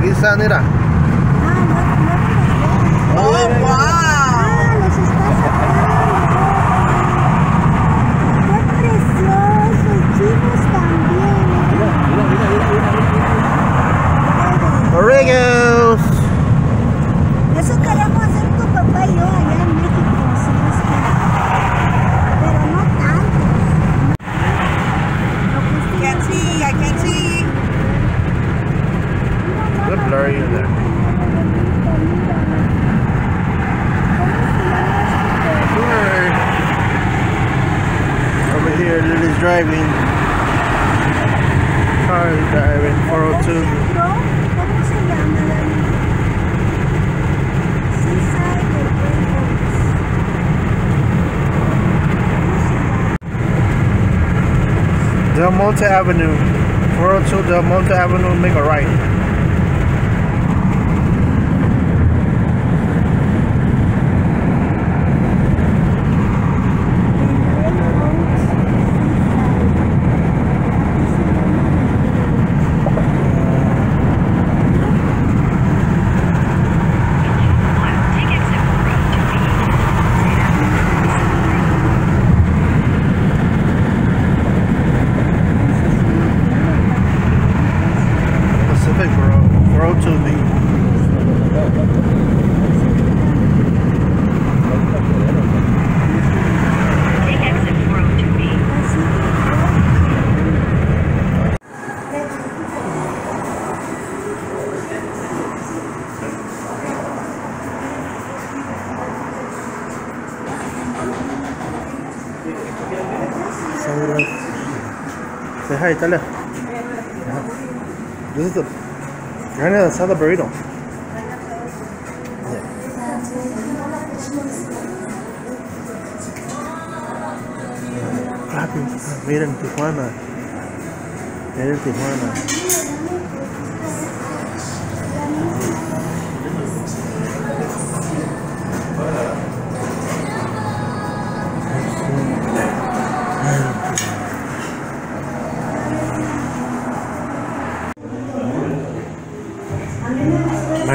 aquí está, mira. Ah, no, no, no, no. ¡Oh, wow! Ah, driving. Car driving 402. ¿Cómo se llama la Seaside de Rainbows. Del Monte Avenue. 402 Del Monte Avenue, make a right. Hi, Talia. This is the. That's the burrito. En Tijuana. Tijuana.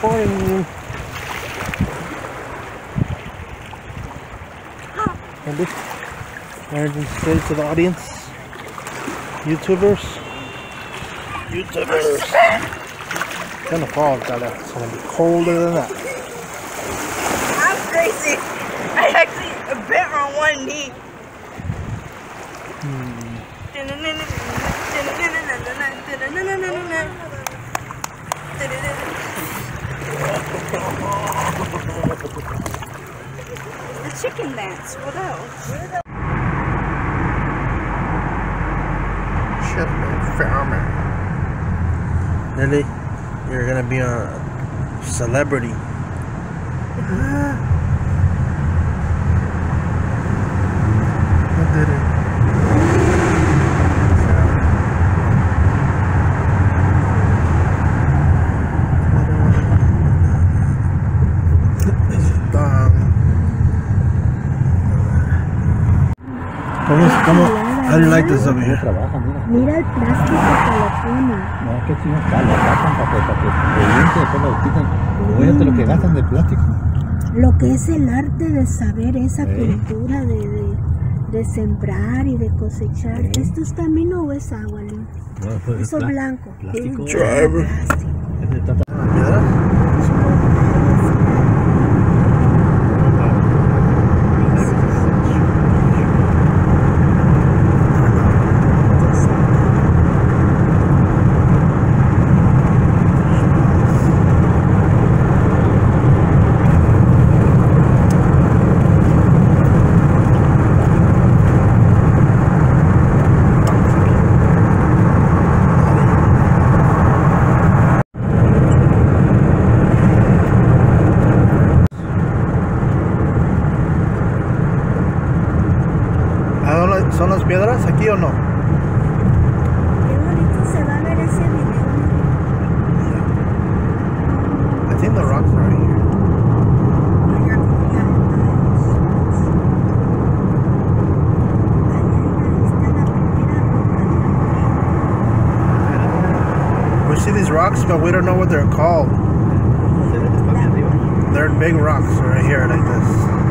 recording. Andy, anything to say to the audience? YouTubers? YouTubers! It's gonna fall, fella. It's gonna be colder than that. I'm crazy. I actually bent on one knee. Hmm. The dance. What else? Up, farmer. Lily, you're gonna be a celebrity. I did it. ¿Cómo, cómo, how do you like this over here? Mira. El plástico que le ponen. No, qué chingón está, lo sacan para que, para que después lo quitan. Fíjate lo que gastan de plástico. Lo que es el arte de saber esa cultura de, de, de sembrar y de cosechar. ¿Esto es camino o es agua? No, pues, Eso blanco. Plástico. Plástico. ¿Son las piedras aquí o no? Qué bonito se va a ver ese video. I think the rocks are right here. We see these rocks, but we don't know what they're called. Está bien arriba. They're big rocks right here, like this.